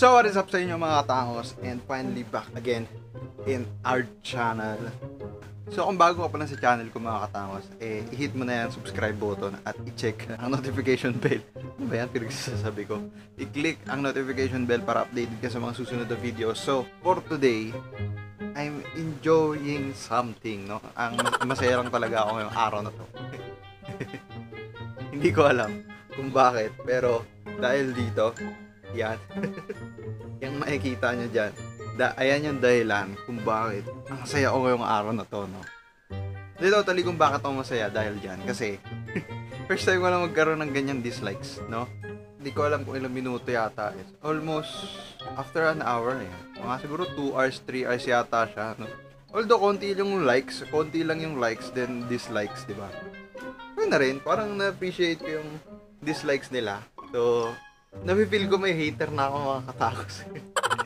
So, what is up sa inyo mga katangos? And finally back again in our channel. So, kung bago ka pa lang sa channel ko mga katangos, eh, i-hit mo na yan subscribe button at i-check ang notification bell. Ano ba yan? Pinagsasabi ko. I-click ang notification bell para updated ka sa mga susunod na videos. So, for today, I'm enjoying something, no? Ang mas- masaya lang talaga ako ngayong araw na to. Hindi ko alam kung bakit, pero dahil dito, yan. yung makikita nyo dyan. Da, ayan yung dahilan kung bakit ang saya ko ngayong araw na to, no? Hindi totally kung bakit ako masaya dahil dyan. Kasi, first time ko lang magkaroon ng ganyan dislikes, no? Hindi ko alam kung ilang minuto yata. It's almost after an hour, eh. Mga siguro 2 hours, 3 hours yata siya, no? Although, konti yung likes, konti lang yung likes, then dislikes, di ba? Yun na rin, parang na-appreciate ko yung dislikes nila. So, nafe-feel ko may hater na ako mga katakos.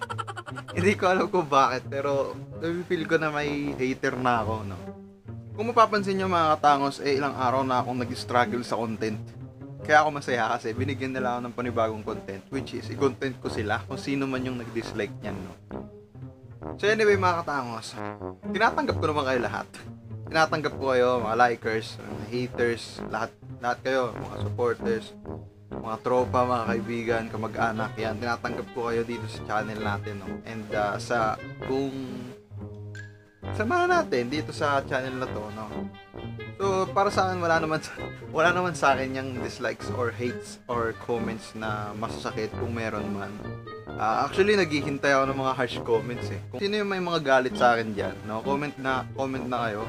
Hindi ko alam kung bakit, pero nafe-feel ko na may hater na ako, no? Kung mapapansin nyo mga katangos, eh ilang araw na akong nag-struggle sa content. Kaya ako masaya kasi binigyan nila ako ng panibagong content, which is i-content ko sila kung sino man yung nag-dislike niyan, no? So anyway mga katangos, tinatanggap ko naman kayo lahat. Tinatanggap ko kayo, mga likers, mga haters, lahat, lahat kayo, mga supporters, mga tropa, mga kaibigan, kamag-anak, yan, tinatanggap ko kayo dito sa channel natin, no? And uh, sa, kung samahan natin dito sa channel na to, no? So, para sa akin, wala naman, wala naman sa akin yung dislikes or hates or comments na masasakit kung meron man. Ah, actually, naghihintay ako ng mga harsh comments eh. Kung sino yung may mga galit sa akin dyan, no? Comment na, comment na kayo.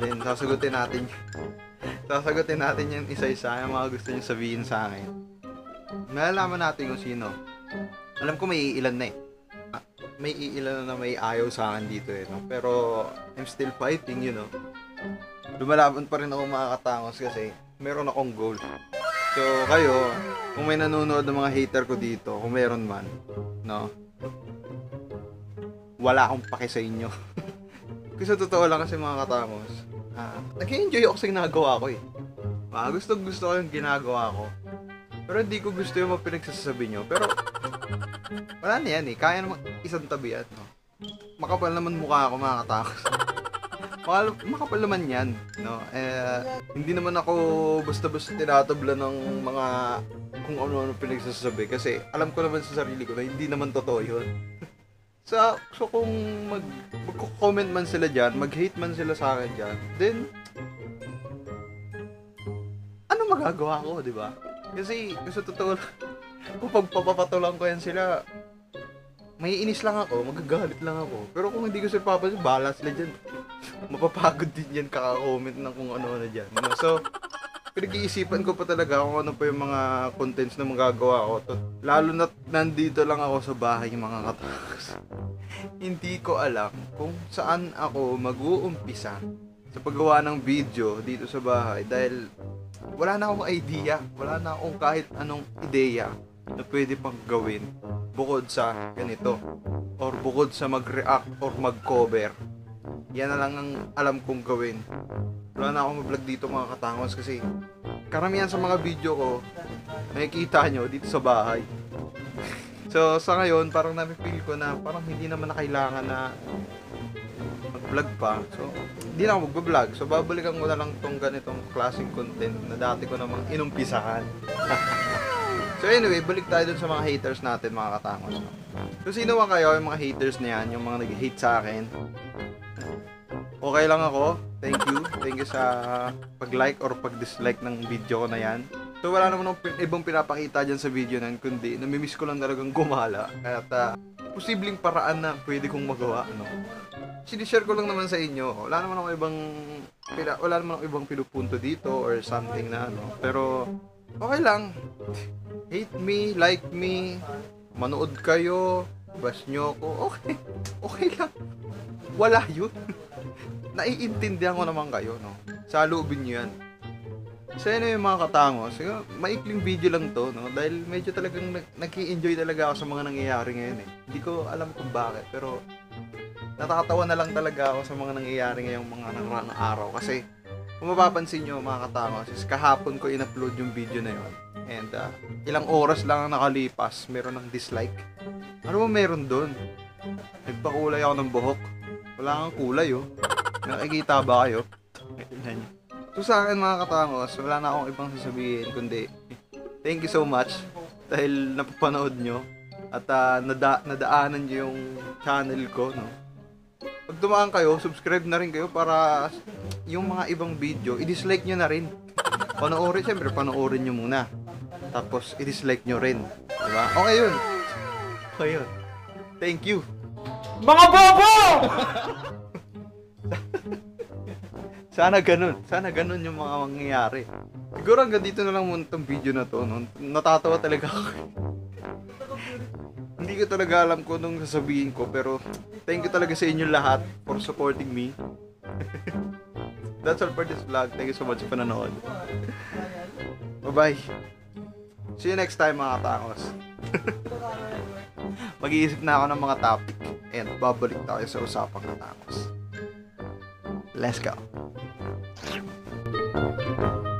Then, sasagutin natin sasagutin natin yung isa-isa yung mga gusto nyo sabihin sa akin. Malalaman natin kung sino. Alam ko may ilan na eh. Ah, May ilan na may ayaw sa akin dito eh. No? Pero I'm still fighting, you know. Lumalaban pa rin ako mga katangos kasi meron akong goal. So kayo, kung may nanonood ng mga hater ko dito, kung meron man, no? Wala akong pake sa inyo. kasi totoo lang kasi mga katangos, ah, nag-enjoy ako sa ginagawa ko eh. Ah, gusto gusto ko yung ginagawa ko. Pero hindi ko gusto yung mga pinagsasabi nyo. Pero, wala na yan eh. Kaya naman isang tabi at, no? Makapal naman mukha ako mga katakos. Makal, makapal naman yan, no? Eh, hindi naman ako basta-basta tinatabla ng mga kung ano-ano pinagsasabi. Kasi, alam ko naman sa sarili ko na hindi naman totoo yun. So, so kung mag, magko-comment man sila dyan, mag-hate man sila sa akin dyan, then, ano magagawa ko, di ba? Kasi, sa totoo kung pagpapapatulang ko yan sila, may inis lang ako, magagalit lang ako. Pero kung hindi ko sila papansin, bahala sila dyan. Mapapagod din yan kaka-comment ng kung ano-ano dyan. So, pinag-iisipan ko pa talaga kung ano pa yung mga contents na magagawa ko. Lalo na nandito lang ako sa bahay mga katakas. Hindi ko alam kung saan ako mag-uumpisa sa paggawa ng video dito sa bahay dahil wala na akong idea, wala na akong kahit anong ideya na pwede pang gawin bukod sa ganito or bukod sa mag-react or mag-cover. Yan na lang ang alam kong gawin. Wala na akong mag-vlog dito mga katangos kasi karamihan sa mga video ko nakikita nyo dito sa bahay. so sa ngayon parang napipil ko na parang hindi naman na kailangan na mag-vlog pa. So hindi na ako mag-vlog. So babalikan ko na lang tong ganitong klaseng content na dati ko namang inumpisahan. so anyway, balik tayo dun sa mga haters natin mga katangos. So sino ba kayo yung mga haters na yan, yung mga nag-hate sa akin? Okay lang ako. Thank you. Thank you sa pag-like or pag-dislike ng video ko na yan. So wala naman pin- ibang pinapakita dyan sa video na yun, kundi namimiss ko lang talagang gumala. At uh, posibleng paraan na pwede kong magawa. Ano? Sinishare ko lang naman sa inyo. Wala naman ako ibang pina, wala naman ako ibang pinupunto dito or something na ano. Pero okay lang. Hate me, like me, manood kayo, bash nyo ako. Okay. Okay lang. Wala yun. Naiintindihan ko naman kayo, no? Sa loobin nyo yan. So, yun yung mga katangos. Maikling video lang to, no? Dahil medyo talagang nag- nag-enjoy talaga ako sa mga nangyayari ngayon, eh. Hindi ko alam kung bakit, pero natatawa na lang talaga ako sa mga nangyayari ngayong mga nakaraang araw. Kasi, kung mapapansin nyo, mga katangos, is kahapon ko in-upload yung video na yon And ah, ilang oras lang ang nakalipas, meron ng dislike. Ano ba meron doon? Nagpakulay ako ng buhok. Wala kang kulay oh. Nakikita ba kayo? So sa akin mga katangos, wala na akong ibang sasabihin kundi thank you so much dahil napapanood nyo at ah, nada, nadaanan nyo yung channel ko, no? Pag dumaan kayo, subscribe na rin kayo para yung mga ibang video, i-dislike nyo na rin. Panoorin, siyempre, panoorin nyo muna. Tapos, i-dislike nyo rin. Diba? Okay yun. Okay yun. Thank you. Mga bobo! Sana ganun. Sana ganun yung mga mangyayari. Siguro hanggang dito na lang muna itong video na to. No? Natatawa talaga ako. Hindi ko talaga alam kung anong sasabihin ko. Pero thank you talaga sa inyo lahat for supporting me. That's all for this vlog. Thank you so much sa panonood. Bye-bye. See you next time mga tangos. Mag-iisip na ako ng mga topic and babalik tayo sa usapang katangos. Let's go. Música